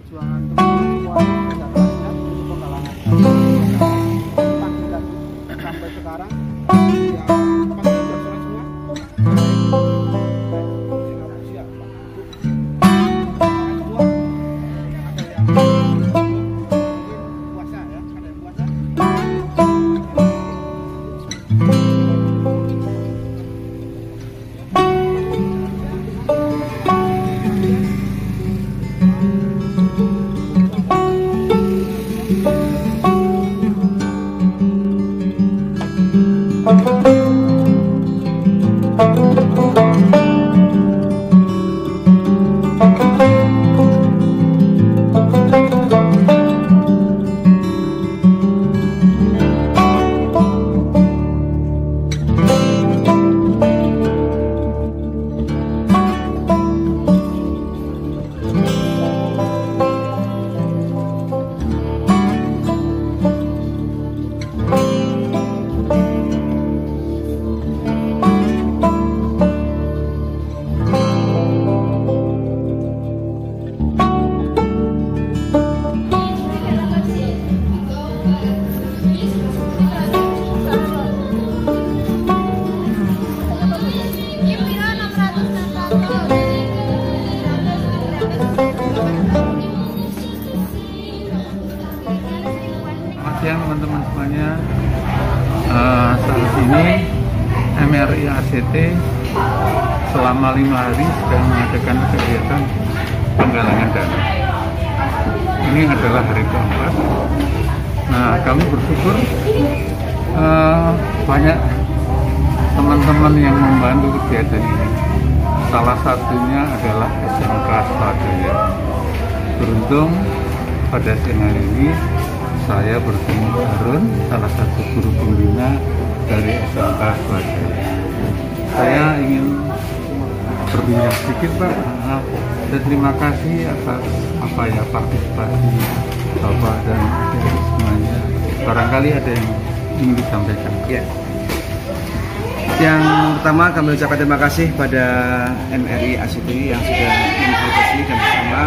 perjuangan teman-teman semua. Untuk penggalangan siang teman-teman semuanya. Eh, saat ini MRI ACT selama lima hari sedang mengadakan kegiatan penggalangan dana. Ini adalah hari keempat. Nah, kami bersyukur eh, banyak teman-teman yang membantu kegiatan ini. Salah satunya adalah SMK Swadaya. Beruntung pada siang hari ini saya bertemu Harun, salah satu guru pembina dari SMK Swadaya. Saya ingin berbincang sedikit Pak, dan terima kasih atas apa ya partisipasi Bapak dan adik semuanya. Barangkali ada yang ingin disampaikan. Ya. Yang pertama kami ucapkan terima kasih pada MRI ACT yang sudah memfasilitasi dan bersama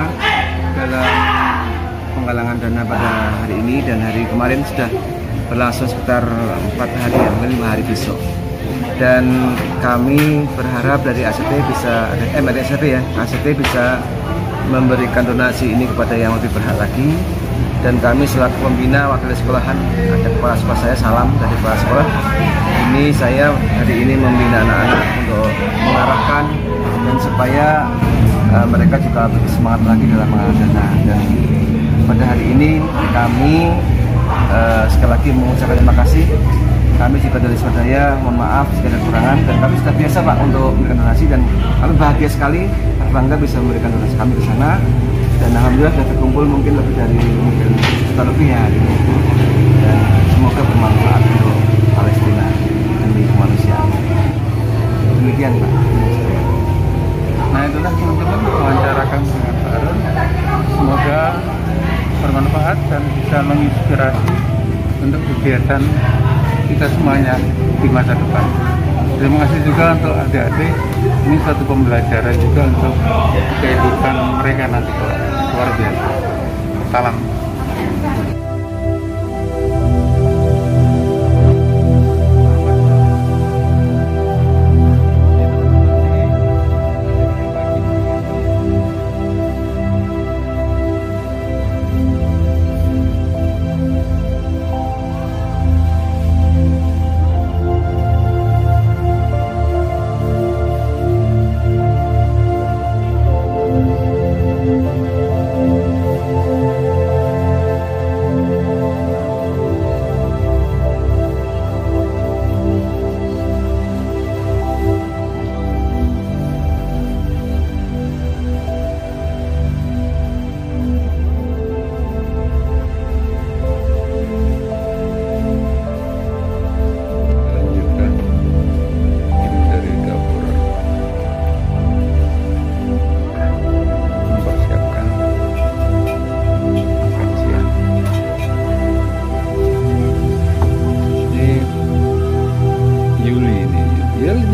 dalam penggalangan dana pada hari ini dan hari kemarin sudah berlangsung sekitar empat hari ya, lima hari besok. Dan kami berharap dari ACT bisa, MRI ACT ya, ACT bisa memberikan donasi ini kepada yang lebih berhak lagi. Dan kami selaku pembina wakil sekolahan ada kepala sekolah saya salam dari kepala sekolah. Ini saya hari ini membina anak-anak untuk mengarahkan dan supaya uh, mereka juga lebih semangat lagi dalam mengajar dan pada hari ini kami uh, sekali lagi mengucapkan terima kasih. Kami juga dari Swadaya mohon maaf segala kekurangan. Dan kami sudah biasa Pak untuk memberikan donasi. Dan kami bahagia sekali bangga bisa memberikan donasi kami ke sana. Dan alhamdulillah sudah terkumpul mungkin lebih dari mungkin lebih ya dan semoga bermanfaat untuk bermanfaat dan bisa menginspirasi untuk kegiatan kita semuanya di masa depan. Terima kasih juga untuk adik-adik. Ini suatu pembelajaran juga untuk kehidupan mereka nanti luar biasa. Salam.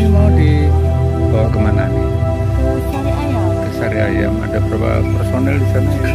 ini mau dibawa ke mana nih? Ke Sari Ayam. Ke Sari Ayam. Ada berapa personel di sana ya?